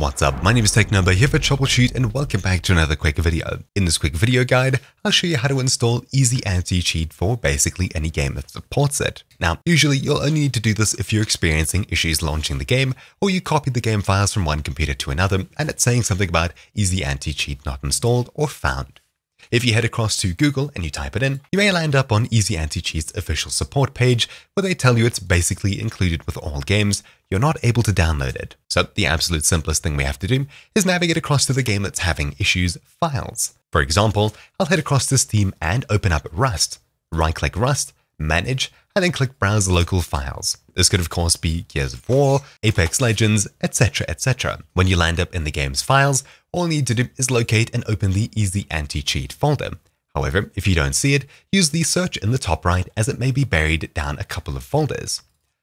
What's up, my name is TechNobo here for TroubleChute and welcome back to another quick video. In this quick video guide, I'll show you how to install Easy Anti-Cheat for basically any game that supports it. Now, usually you'll only need to do this if you're experiencing issues launching the game or you copied the game files from one computer to another and it's saying something about Easy Anti-Cheat not installed or found. If you head across to Google and you type it in, you may land up on Easy Anti-Cheat's official support page where they tell you it's basically included with all games, you're not able to download it. So the absolute simplest thing we have to do is navigate across to the game that's having issues files. For example, I'll head across to Steam and open up Rust. Right-click Rust, Manage, and then click Browse Local Files. This could of course be Gears of War, Apex Legends, etc, etc. When you land up in the game's files, all you need to do is locate and open the Easy Anti-Cheat folder. However, if you don't see it, use the search in the top right as it may be buried down a couple of folders.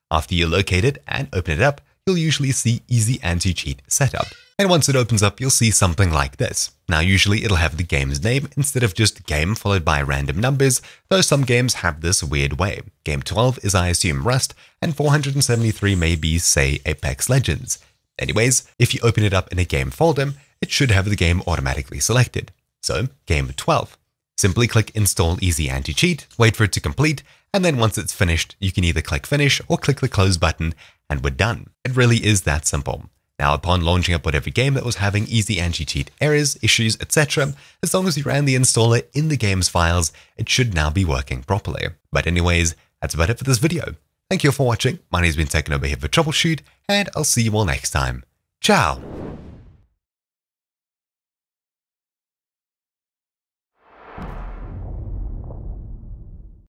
After you locate it and open it up, you'll usually see Easy Anti-Cheat Setup. And once it opens up, you'll see something like this. Now, usually it'll have the game's name instead of just game followed by random numbers, though some games have this weird way. Game 12 is, I assume, Rust, and 473 may be, say, Apex Legends. Anyways, if you open it up in a game folder, it should have the game automatically selected. So, game 12. Simply click Install Easy Anti-Cheat, wait for it to complete, and then once it's finished, you can either click Finish or click the Close button, and we're done. It really is that simple. Now, upon launching up whatever game that was having easy anti-cheat errors, issues, etc., as long as you ran the installer in the game's files, it should now be working properly. But anyways, that's about it for this video. Thank you all for watching, my name's been TechNobo here for TroubleChute, and I'll see you all next time. Ciao!